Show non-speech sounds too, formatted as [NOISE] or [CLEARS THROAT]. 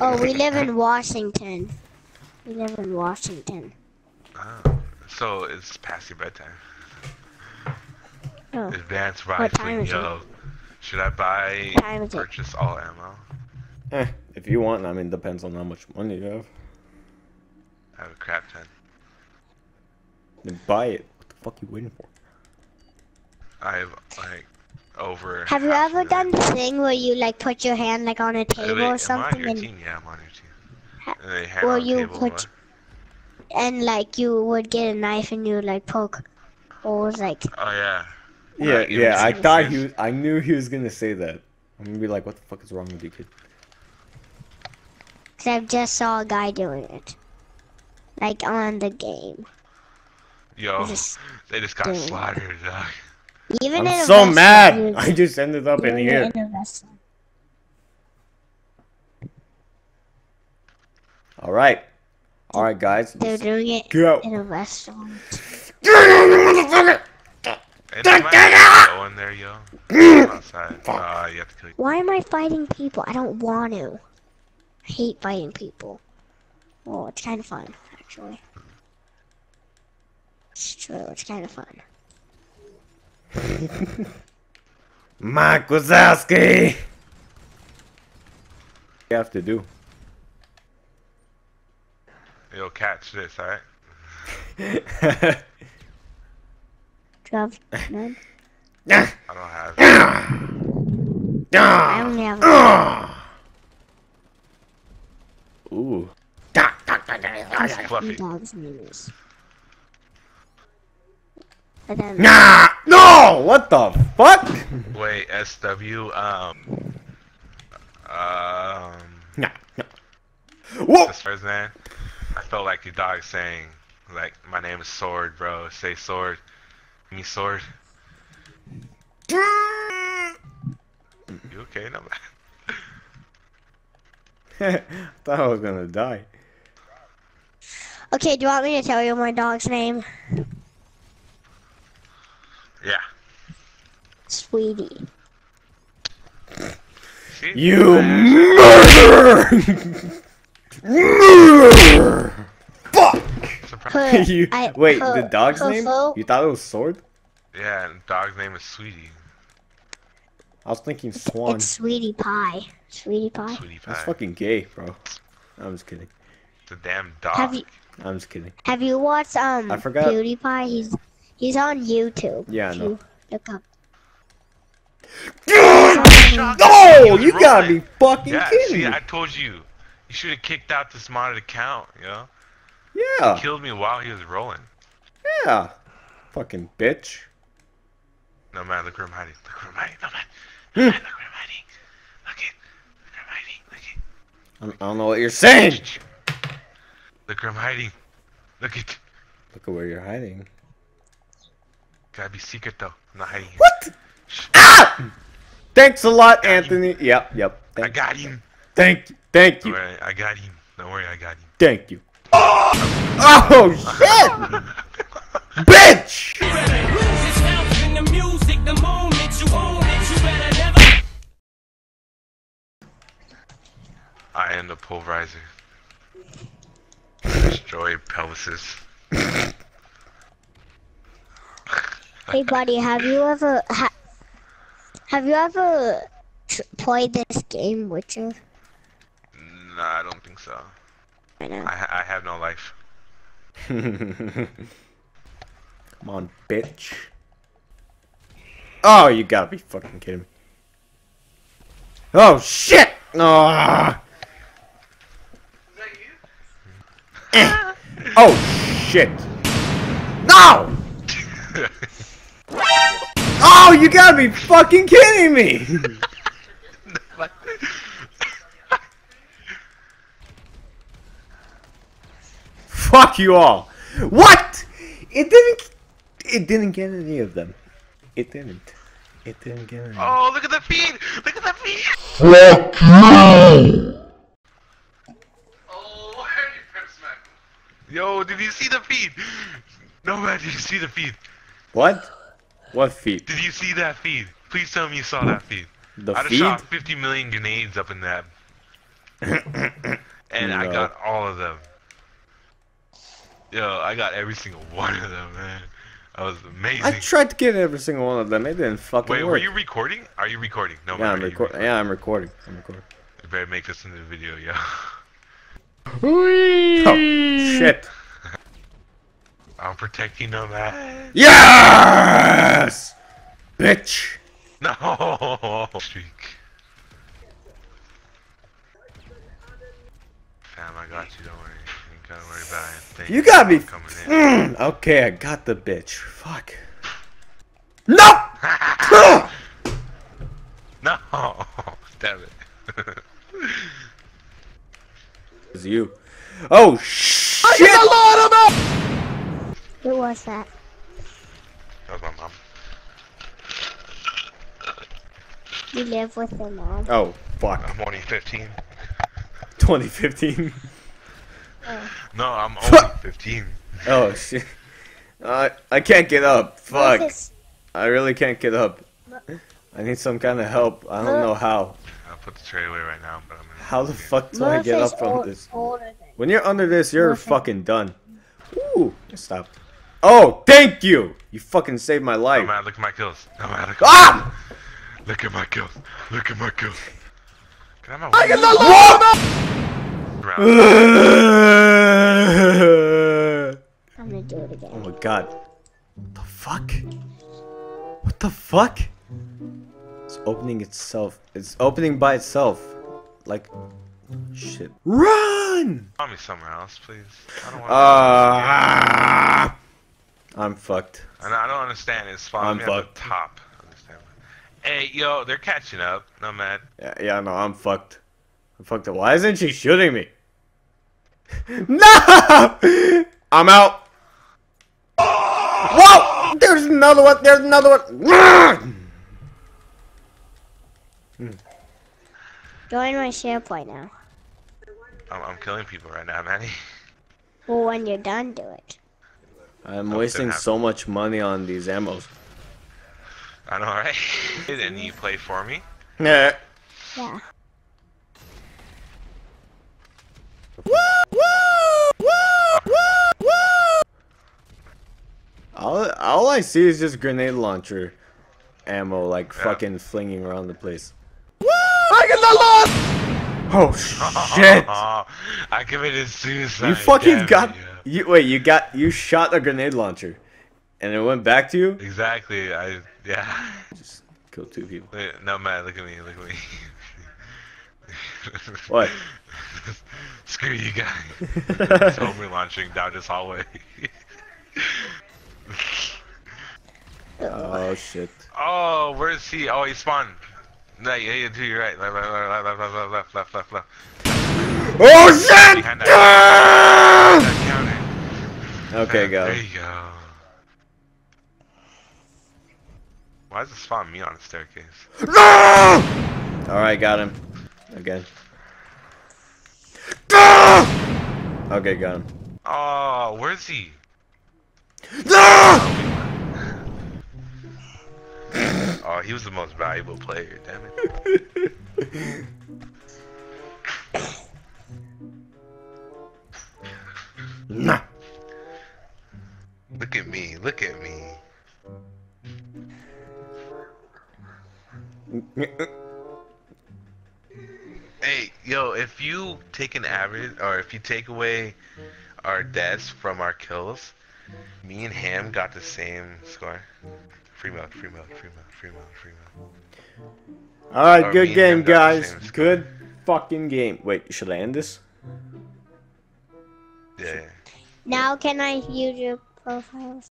Oh, we [LAUGHS] live in Washington. We live in Washington. Oh, so it's past your bedtime. Oh, Advanced What time rifling, is it? yo. Should I buy What time is it? purchase all ammo? Eh, if you want, I mean, depends on how much money you have. I have a crap ton. Then buy it. What the fuck are you waiting for? I have like over. have you ever done the thing where you like put your hand like on a table wait, or am I on something your and team? Yeah, I'm on your team. Ha- And they Well, you put- what? and like you would get a knife and you would like poke holes like Oh yeah. Yeah, Right, you yeah. I thought this? he. Was, I knew he was gonna say that. I'm gonna be like, what the fuck is wrong with you, kid? Cause I just saw a guy doing it. Like on the game. Yo, just they just got slaughtered, dog. Even I'm in so restaurant, mad. [LAUGHS] I just ended up in here. in a restaurant. All right, all right, guys. They're doing it Go. in a restaurant. Hey, they might have to go in there, yo. [CLEARS THROAT] Outside. Uh, you have to kill. Why am I fighting people? I don't want to. I hate fighting people. Oh, it's kind of fun, actually. It's true, it's kind of fun. Mike Wazowski. You have to do. Yo, catch this, alright? Do [LAUGHS] you have none? Yeah. I don't have. I only have Ooh. Fluffy. dog's names. But then, Nah. No. What the fuck? Wait, SW. Um. Um. Nah. nah. Whoa. This first man. I felt like your dog saying, like, my name is Sword, bro. Say Sword. Give me Sword. You okay? No. [LAUGHS] Thought I was gonna die. okay, do you want me to tell you my dog's name? Yeah. Sweetie. See? You Smash. murderer! murderer! Fuck! Surprise. [LAUGHS] You, I- wait, put- the dog's put name? full- You thought it was Sword? Yeah, and dog's name is Sweetie. I was thinking Swan. It's Sweetie Pie. Sweetie Pie. Sweetie Pie. That's fucking gay, bro. I'm just kidding. The damn dog. Have you I'm just kidding. Have you watched um I forgot- PewDiePie? He's he's on YouTube. Yeah, I know. you Look up. Shotgun, No, you gotta be fucking Yeah, kidding see, me. I told you. You should have kicked out this modded account, yo. Yeah, He Killed me while he was rolling. yeah. Fucking bitch. No man, look where I'm hiding. Look where I'm hiding. No man. Hmm. No, man, look where I'm hiding. Look it. Look where I'm hiding. Look it. Don't- I don't know what you're saying. Look where I'm hiding. Look it. Look at where you're hiding. Gotta be secret though. I'm not hiding. What? Ah! Thanks a lot, Anthony. Yep, yep. I Thank, got him. thank you. Thank Don't you. worry, I got him. Don't worry, I got him. Thank you. Oh shit! [LAUGHS] Bitch! Lose yourself in the music the moment you own it. You better never. I am the pulverizer. [LAUGHS] Destroy pelvises. [LAUGHS] Hey, buddy, have you ever ha- have you ever tr- played this game, Witcher? Nah, I don't think so. I know. I, ha- I have no life. [LAUGHS] Come on, bitch. Oh, you gotta be fucking kidding me. Oh shit! Ah. Eh. Oh shit! No! [LAUGHS] Oh, you gotta be fucking kidding me! Fuck you all! What? It didn't. It didn't get any of them. It didn't. It didn't get any. oh, look at the feed! Look at the feed! Fuck you! Oh, why are you press smack? Yo, did you see the feed? No man, [LAUGHS] did you see the feed? What? What feet? Did you see that feed? Please tell me you saw that feed. The I feed? shot 50 million grenades up in that. [COUGHS] And I got all of them. Yo, I got every single [LAUGHS] one of them, man. That was amazing. I tried to get every single one of them. It didn't fucking Wait, work. were you recording? Are you recording? No, yeah, man, I'm are you recording. Yeah, I'm recording. I'm recording. You better make this into the video, yo. Oh shit! [LAUGHS] I'm protecting them, man. Yes, bitch. No! Streak. Fam, I got you, don't worry. You ain't gotta worry about anything. You gotta be. Coming in. Mm, okay, I got the bitch. Fuck. [LAUGHS] No. No! [LAUGHS] Damn it. [LAUGHS] It's you. Oh shit! Who was that? that was my mom. You live with your mom. Oh fuck! I'm only 15. 2015. No, I'm only 15. Oh shit! Uh, I can't get up. Fuck! I really can't get up. I need some kind of help. I don't know how. I'll put the tray away right now, but I'm gonna. How the fuck do I get up from old- this? When you're under this, you're Moses. fucking done. Ooh, it stopped. Oh, thank you! You fucking saved my No life. man, look at my kills. No man, look at Ah! my Look at my kills. Look at my kills. Can I have I my What? round? I'm gonna do it again. Oh my god. What the fuck? What the fuck? It's opening itself. It's opening by itself. Like, shit. Run! Call me somewhere else, please. I don't want. Uh, I'm fucked. I, don't- I don't understand. It's I'm spawning me at fucked. the top. Hey, yo, they're catching up. No man. Yeah, yeah, no, I'm fucked. I'm fucked up. Why isn't she shooting me? [LAUGHS] no! I'm out. Whoa! There's another one. There's another one. Mm. Join my SharePoint now. I'm, I'm killing people right now, Manny. Well, when you're done, do it. I'm wasting so much money on these ammos. I know, right? [LAUGHS] and you play for me? Yeah. [LAUGHS] Yeah. All, all I see is just grenade launcher ammo, like fucking flinging around the place. I got lost! Oh [LAUGHS] shit! I committed suicide. You fucking Damn got yeah. You wait. You got you shot a grenade launcher, and it went back to you. Exactly. I yeah. Just killed two people. Wait, no, Matt. Look at me. Look at me. what? [LAUGHS] Screw you guys. [LAUGHS] Homer launching down this hallway. oh shit. Oh, where's he? Oh, he spawned. No, yeah, yeah, to your right. Left, left, left, left, left, left, left, left. Oh shit! Okay, go. There you go. Why does it spawn me on the staircase? Ah! All right, got him. Again. Ah! Okay, got him. Oh, where's he? Ah! [LAUGHS] Oh, he was the most valuable player, damn it. [LAUGHS] Nah. Look at me, look at me. Hey, yo, if you take an average, or if you take away our deaths from our kills, me and Ham got the same score. Free mode, free mode, free mode, free mode, free mode. All right, good game, him got the guys. Good fucking game. Wait, should I end this? Yeah. Now can I use your profiles.